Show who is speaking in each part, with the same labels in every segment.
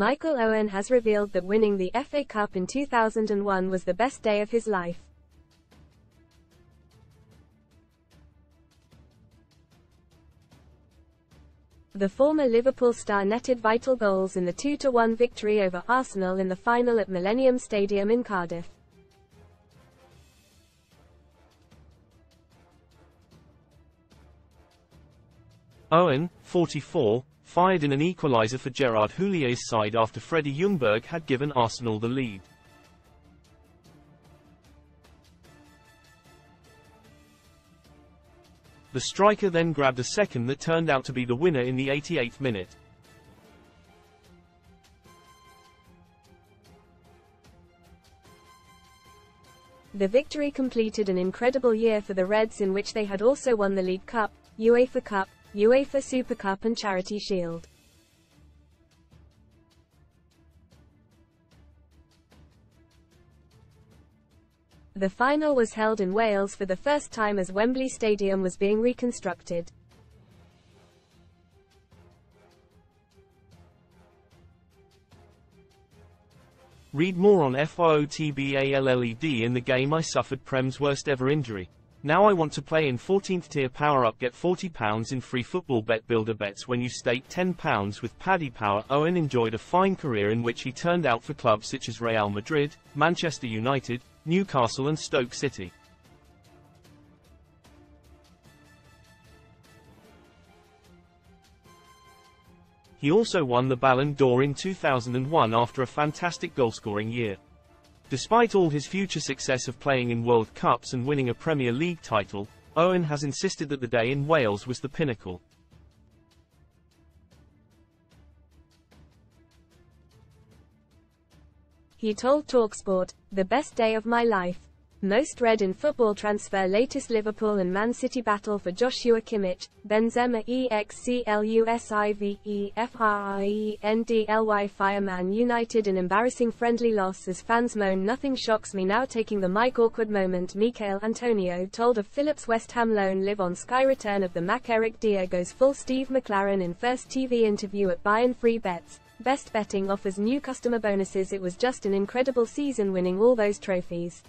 Speaker 1: Michael Owen has revealed that winning the FA Cup in 2001 was the best day of his life. The former Liverpool star netted vital goals in the 2-1 victory over Arsenal in the final at Millennium Stadium in Cardiff.
Speaker 2: Owen, 44, fired in an equaliser for Gerard Houllier's side after Freddie Ljungberg had given Arsenal the lead. The striker then grabbed a second that turned out to be the winner in the 88th minute.
Speaker 1: The victory completed an incredible year for the Reds in which they had also won the League Cup, UEFA Cup, UEFA Super Cup and Charity Shield. The final was held in Wales for the first time as Wembley Stadium was being reconstructed.
Speaker 2: Read more on FYOTBALLED in the game I suffered Prem's worst ever injury. Now I want to play in 14th tier power up get £40 in free football bet builder bets when you stake £10 with Paddy Power. Owen enjoyed a fine career in which he turned out for clubs such as Real Madrid, Manchester United, Newcastle and Stoke City. He also won the Ballon d'Or in 2001 after a fantastic goalscoring year. Despite all his future success of playing in World Cups and winning a Premier League title, Owen has insisted that the day in Wales was the pinnacle.
Speaker 1: He told TalkSport, the best day of my life. Most read in football transfer latest Liverpool and Man City battle for Joshua Kimmich, Benzema EXCLUSIVE Fireman United an embarrassing friendly loss as fans moan nothing shocks me now taking the Mike awkward moment Michail Antonio told of Phillips West Ham loan live on Sky return of the Mac Eric Dier goes full Steve McClaren in first TV interview at Bayern Free Bets. Best Betting offers new customer bonuses it was just an incredible season winning all those trophies.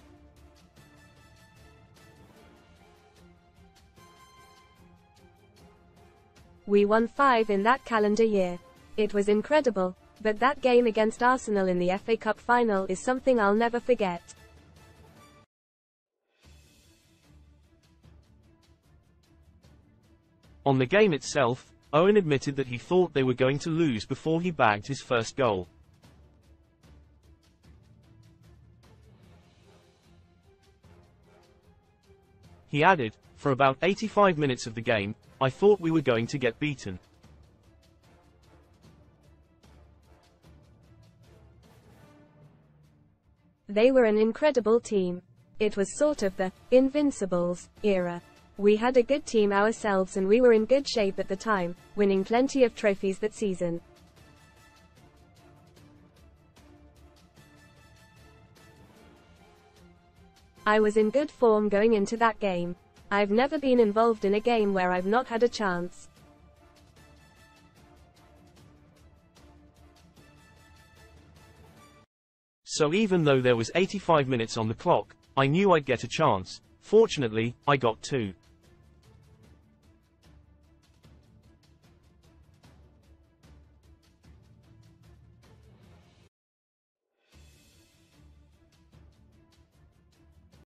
Speaker 1: We won five in that calendar year. It was incredible, but that game against Arsenal in the FA Cup final is something I'll never forget.
Speaker 2: On the game itself, Owen admitted that he thought they were going to lose before he bagged his first goal. He added, for about 85 minutes of the game, I thought we were going to get beaten.
Speaker 1: They were an incredible team. It was sort of the Invincibles era. We had a good team ourselves and we were in good shape at the time, winning plenty of trophies that season. I was in good form going into that game. I've never been involved in a game where I've not had a chance.
Speaker 2: So even though there was 85 minutes on the clock, I knew I'd get a chance. Fortunately, I got two.